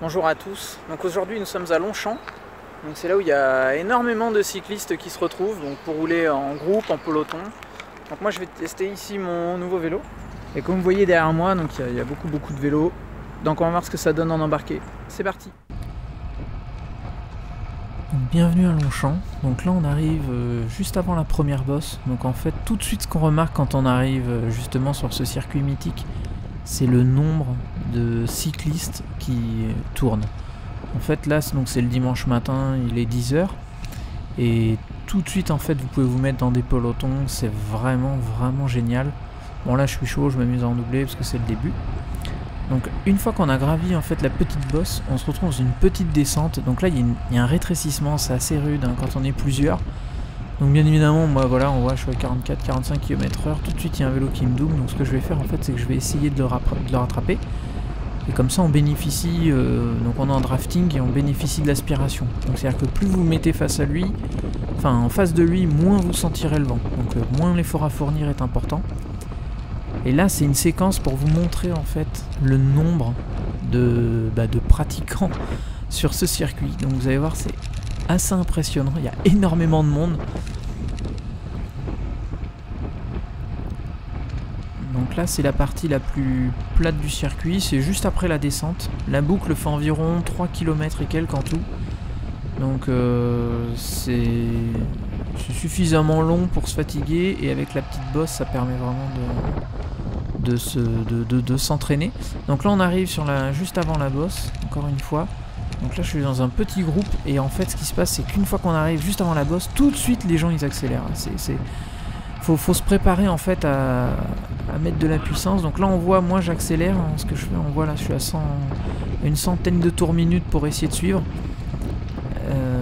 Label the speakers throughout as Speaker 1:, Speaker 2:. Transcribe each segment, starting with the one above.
Speaker 1: Bonjour à tous, donc aujourd'hui nous sommes à Longchamp, c'est là où il y a énormément de cyclistes qui se retrouvent pour rouler en groupe, en peloton. Donc moi je vais tester ici mon nouveau vélo, et comme vous voyez derrière moi, il y, a, beaucoup beaucoup de vélos, donc on va voir ce que ça donne en embarqué. C'est parti
Speaker 2: bienvenue à Longchamp. Donc là on arrive euh, juste avant la première bosse. Donc en fait tout de suite ce qu'on remarque quand on arrive euh, justement sur ce circuit mythique, c'est le nombre de cyclistes qui tournent. En fait là c'est le dimanche matin, il est 10h et tout de suite en fait vous pouvez vous mettre dans des pelotons, c'est vraiment vraiment génial. Bon là je suis chaud, je m'amuse à en doubler parce que c'est le début. Donc une fois qu'on a gravi en fait la petite bosse, on se retrouve dans une petite descente. Donc là il y, y, a un rétrécissement, c'est assez rude hein, quand on est plusieurs. Donc bien évidemment, moi voilà, on voit je suis à 44-45 km h tout de suite il y a un vélo qui me double. Donc ce que je vais faire en fait c'est que je vais essayer de le, rattraper. Et comme ça on bénéficie, euh, donc on est en drafting et on bénéficie de l'aspiration. Donc c'est à dire que plus vous mettez face à lui, enfin en face de lui, moins vous sentirez le vent. Donc euh, moins l'effort à fournir est important. Et là, c'est une séquence pour vous montrer en fait le nombre de, bah, de pratiquants sur ce circuit. Donc vous allez voir, c'est assez impressionnant. Il y a énormément de monde. Donc là, c'est la partie la plus plate du circuit. C'est juste après la descente. La boucle fait environ 3 km et quelques en tout. Donc euh, c'est suffisamment long pour se fatiguer et avec la petite bosse ça permet vraiment de, de, se, de, s'entraîner. Donc là on arrive sur la, juste avant la bosse, encore une fois. Donc là je suis dans un petit groupe et en fait ce qui se passe c'est qu'une fois qu'on arrive juste avant la bosse, tout de suite les gens ils accélèrent. C'est... Faut, faut, se préparer en fait à, à, mettre de la puissance. Donc là on voit, moi j'accélère, hein, ce que je fais, on voit là je suis à 100, une centaine de tours minutes pour essayer de suivre. Euh,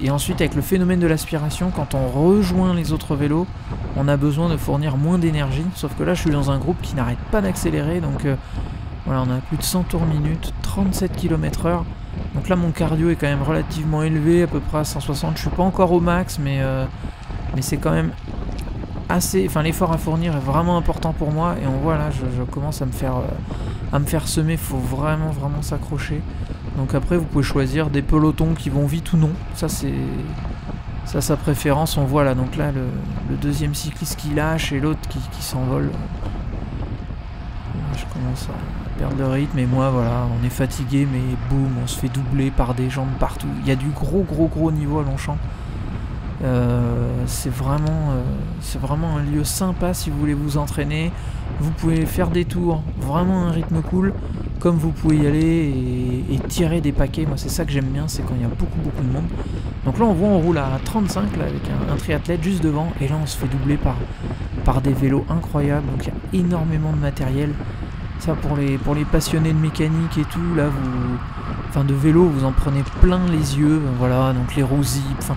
Speaker 2: et ensuite, avec le phénomène de l'aspiration, quand on rejoint les autres vélos, on a besoin de fournir moins d'énergie. Sauf que là, je suis dans un groupe qui n'arrête pas d'accélérer. Donc euh, voilà, on a plus de 100 tours minute, 37 km heure. Donc là, mon cardio est quand même relativement élevé, à peu près à 160. Je suis pas encore au max, mais, euh, mais c'est quand même assez... Enfin, l'effort à fournir est vraiment important pour moi. Et on voit là, je, commence à me faire, euh, à me faire semer. Faut vraiment, vraiment s'accrocher. Donc après vous pouvez choisir des pelotons qui vont vite ou non. Ça c'est ça sa préférence. On voit là donc là le, le deuxième cycliste qui lâche et l'autre qui, qui s'envole. Je commence à perdre le rythme et moi voilà on est fatigué mais boum on se fait doubler par des jambes partout. Il y a du gros gros gros niveau à Longchamp. Euh, c'est vraiment, euh, vraiment un lieu sympa si vous voulez vous entraîner. Vous pouvez faire des tours, vraiment un rythme cool, comme vous pouvez y aller et, tirer des paquets. Moi, c'est ça que j'aime bien, c'est quand il y a beaucoup beaucoup de monde. Donc là, on voit, on roule à 35 là, avec un, triathlète juste devant, et là, on se fait doubler par, par des vélos incroyables. Donc il y a énormément de matériel. Ça pour les, pour les passionnés de mécanique et tout, là, vous, enfin de vélo, vous en prenez plein les yeux. Voilà, donc les roues enfin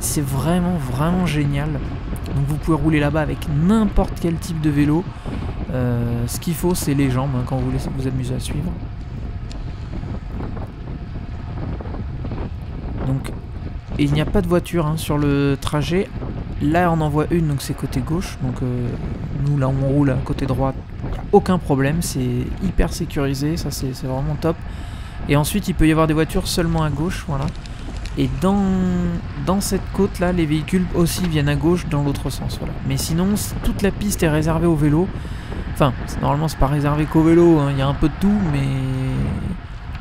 Speaker 2: c'est vraiment vraiment génial. Donc vous pouvez rouler là-bas avec n'importe quel type de vélo. Euh, ce qu'il faut c'est les jambes hein, quand vous voulez vous amuser à suivre. Donc il n'y a pas de voiture hein, sur le trajet. Là on en voit une donc c'est côté gauche. Donc euh, nous là on roule à côté droit. Aucun problème, c'est hyper sécurisé, ça c'est vraiment top. Et ensuite il peut y avoir des voitures seulement à gauche, voilà. Et dans, dans cette côte là, les véhicules aussi viennent à gauche dans l'autre sens. Voilà. Mais sinon, toute la piste est réservée au vélo. Enfin, normalement c'est pas réservé qu'au vélo, il hein. y a un peu de tout, mais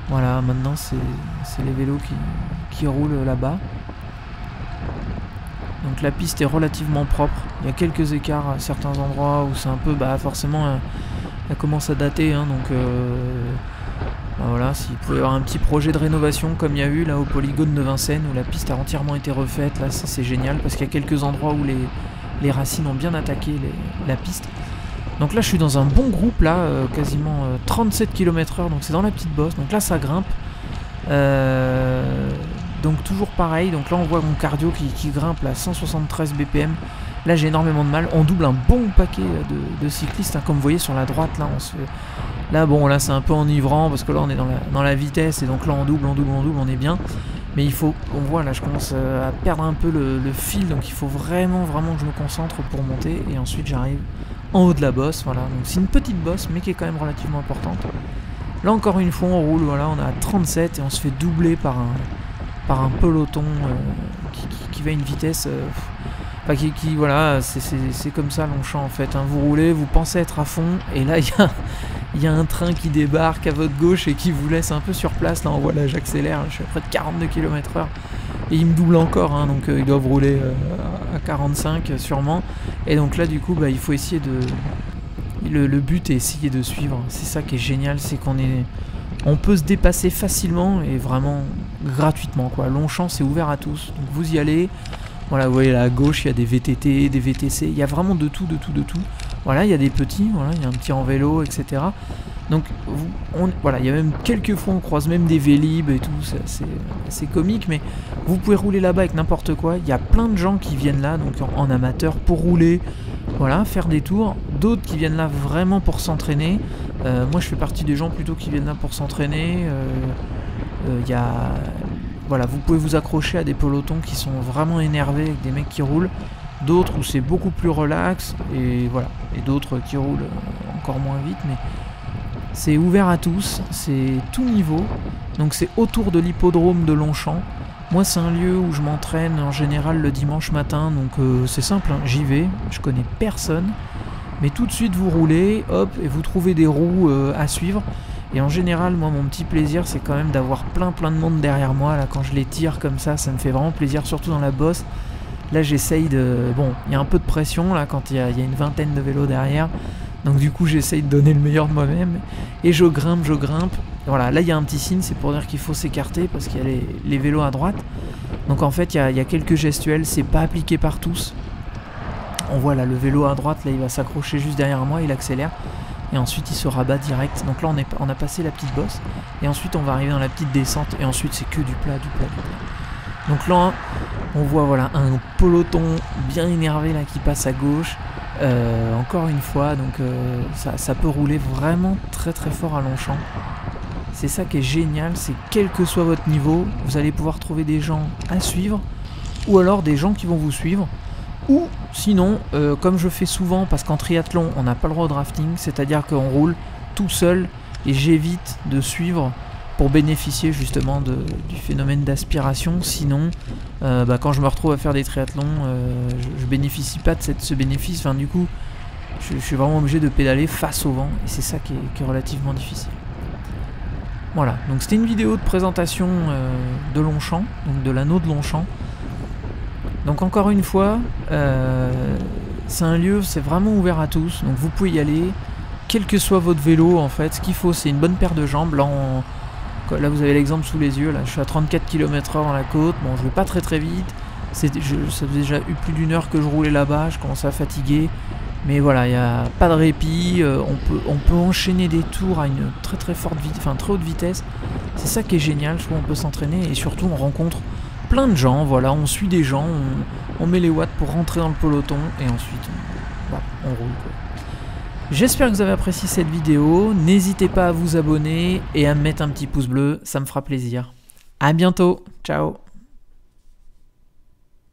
Speaker 2: voilà, maintenant c'est les vélos qui, qui roulent là-bas. Donc la piste est relativement propre. Il y a quelques écarts à certains endroits où c'est un peu, bah forcément, elle, elle commence à dater, hein, donc... Euh, voilà, s'il pouvait y avoir un petit projet de rénovation comme il y a eu là au polygone de Vincennes où la piste a entièrement été refaite, là c'est génial parce qu'il y a quelques endroits où les, racines ont bien attaqué la piste. Donc là je suis dans un bon groupe là, euh, quasiment euh, 37 km h donc c'est dans la petite bosse, donc là ça grimpe. Euh, donc toujours pareil, donc là on voit mon cardio qui grimpe à 173 BPM. Là j'ai énormément de mal, on double un bon paquet de, de cyclistes, hein, comme vous voyez sur la droite là on se Là, bon, là, c'est un peu enivrant parce que là, on est dans la, dans la, vitesse et donc là, on double, on double, on double, on est bien. Mais il faut, on voit là, je commence à perdre un peu le, fil, donc il faut vraiment, vraiment que je me concentre pour monter et ensuite j'arrive en haut de la bosse. Voilà, donc c'est une petite bosse, mais qui est quand même relativement importante. Là encore une fois on roule, voilà, on a 37 et on se fait doubler par un, par un peloton qui, va à une vitesse... Enfin, qui, voilà, c'est comme ça Longchamp en fait. Hein. Vous roulez, vous pensez être à fond, et là il y a, un train qui débarque à votre gauche et qui vous laisse un peu sur place. Là, on voit là, j'accélère, je suis à près de 42 km/h. Et il me double encore, hein, donc euh, ils doivent rouler euh, à 45 sûrement. Et donc là, du coup, bah, il faut essayer de. Le, but est essayer de suivre. C'est ça qui est génial, c'est qu'on est. On peut se dépasser facilement et vraiment gratuitement. Quoi. Longchamp, c'est ouvert à tous. Donc vous y allez. Voilà, vous voyez là à gauche, il y a des VTT, des VTC. Il y a vraiment de tout, de tout, de tout. Voilà, il y a des petits, voilà, il y a un petit en vélo, etc. Donc, voilà, il y a même quelques fois, on croise même des Vélib et tout, c'est comique, mais vous pouvez rouler là-bas avec n'importe quoi. Il y a plein de gens qui viennent là, donc en, amateur, pour rouler, voilà, faire des tours. D'autres qui viennent là vraiment pour s'entraîner. Euh, moi, je fais partie des gens plutôt qui viennent là pour s'entraîner. Euh, euh, il y a voilà, vous pouvez vous accrocher à des pelotons qui sont vraiment énervés avec des mecs qui roulent. D'autres où c'est beaucoup plus relax, et voilà, et d'autres qui roulent encore moins vite, mais c'est ouvert à tous, c'est tout niveau, donc c'est autour de l'hippodrome de Longchamp. Moi, c'est un lieu où je m'entraîne en général le dimanche matin, donc euh, c'est simple, hein, j'y vais, je connais personne, mais tout de suite vous roulez, hop, et vous trouvez des roues euh, à suivre. Et en général, moi, mon petit plaisir, c'est quand même d'avoir plein plein de monde derrière moi. Là, quand je les tire comme ça, ça me fait vraiment plaisir, surtout dans la bosse. Là, j'essaye de. Bon, il y a un peu de pression là quand il y, a une vingtaine de vélos derrière. Donc, du coup, j'essaye de donner le meilleur de moi-même. Et je grimpe, je grimpe. Voilà, là, il y a un petit signe, c'est pour dire qu'il faut s'écarter parce qu'il y a les, vélos à droite. Donc, en fait, il y a, quelques gestuels, c'est pas appliqué par tous. On voit là le vélo à droite, là, il va s'accrocher juste derrière moi, il accélère. Et ensuite, il se rabat direct. Donc là, on, a passé la petite bosse. Et ensuite, on va arriver dans la petite descente. Et ensuite, c'est que du plat, du plat. Donc là, on voit voilà un peloton bien énervé qui passe à gauche. Euh, encore une fois, donc euh, ça, peut rouler vraiment très très fort à Longchamp. C'est ça qui est génial, c'est quel que soit votre niveau, vous allez pouvoir trouver des gens à suivre, ou alors des gens qui vont vous suivre, ou sinon, euh, comme je fais souvent, parce qu'en triathlon on n'a pas le droit au drafting, c'est-à-dire qu'on roule tout seul et j'évite de suivre pour bénéficier justement du phénomène d'aspiration. Sinon, euh, bah, quand je me retrouve à faire des triathlons, euh, je, ne bénéficie pas de ce bénéfice. Du coup, je, suis vraiment obligé de pédaler face au vent et c'est ça qui est, relativement difficile. Voilà, donc c'était une vidéo de présentation de Longchamp, donc de l'anneau de Longchamp. Donc encore une fois, c'est un lieu, c'est vraiment ouvert à tous, donc vous pouvez y aller, quel que soit votre vélo en fait, ce qu'il faut c'est une bonne paire de jambes. Là vous avez l'exemple sous les yeux. Je suis à 34 km/h dans la côte. Bon, je vais pas très très vite. ça faisait déjà eu plus d'une heure que je roulais là-bas. Je commençais à fatiguer. Mais voilà, il n'y a pas de répit. Euh, on, peut, on enchaîner des tours à une très très forte vitesse, enfin très haute vitesse. C'est ça qui est génial. Je trouve qu'on peut s'entraîner et surtout on rencontre plein de gens. Voilà, on suit des gens, on, met les watts pour rentrer dans le peloton et ensuite on, roule. J'espère que vous avez apprécié cette vidéo. N'hésitez pas à vous abonner et à mettre un petit pouce bleu, ça me fera plaisir. A bientôt, ciao